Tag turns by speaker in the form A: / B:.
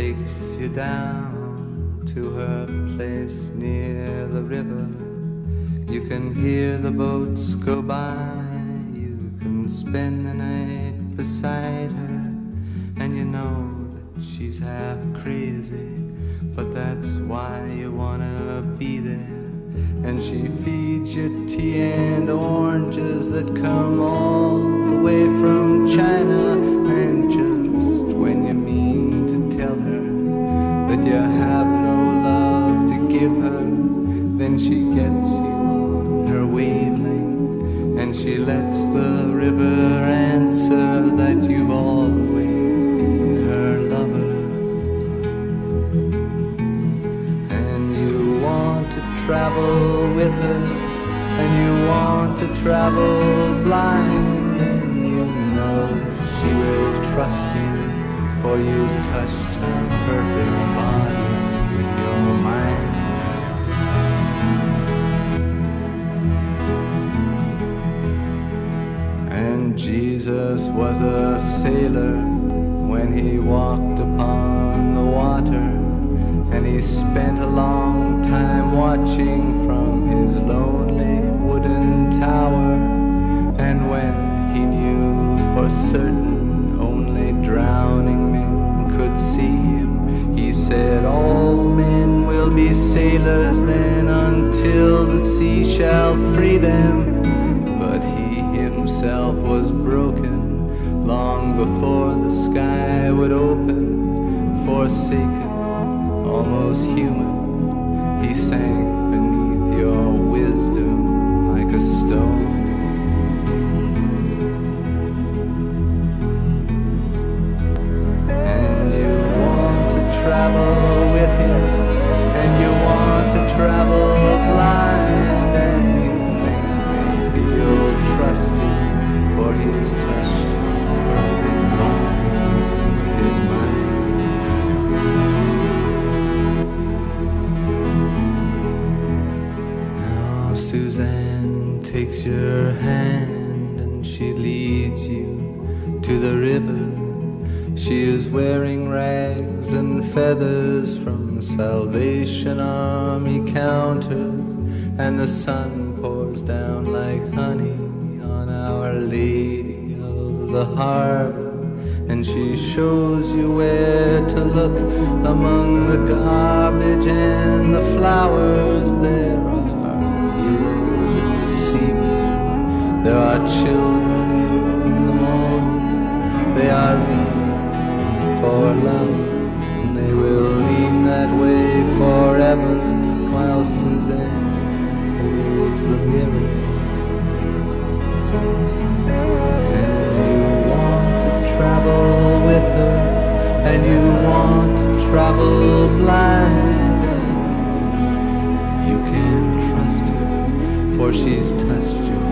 A: takes you down to her place near the river. You can hear the boats go by. You can spend the night beside her. And you know that she's half crazy. But that's why you wanna be there. And she feeds you tea and oranges that come all the way from China. That you have no love to give her, then she gets you on her wavelength. And she lets the river answer that you've always been her lover. And you want to travel with her, and you want to travel blind, and you know she will trust you, for you've touched her perfect body with your mind. And Jesus was a sailor when he walked upon the water. And he spent a long time watching from his sailors then until the sea shall free them. But he himself was broken long before the sky would open, forsaken, almost human. He sank Suzanne takes your hand and she leads you to the river. She is wearing rags and feathers from Salvation Army counters, and the sun pours down like honey on Our Lady of the Harbor. And she shows you where to look among the garbage There are children in the morning. They are leaning for love. And they will lean that way forever while Suzanne holds the mirror. And you want to travel with her, and you want to travel blind. You can trust her, for she's touched your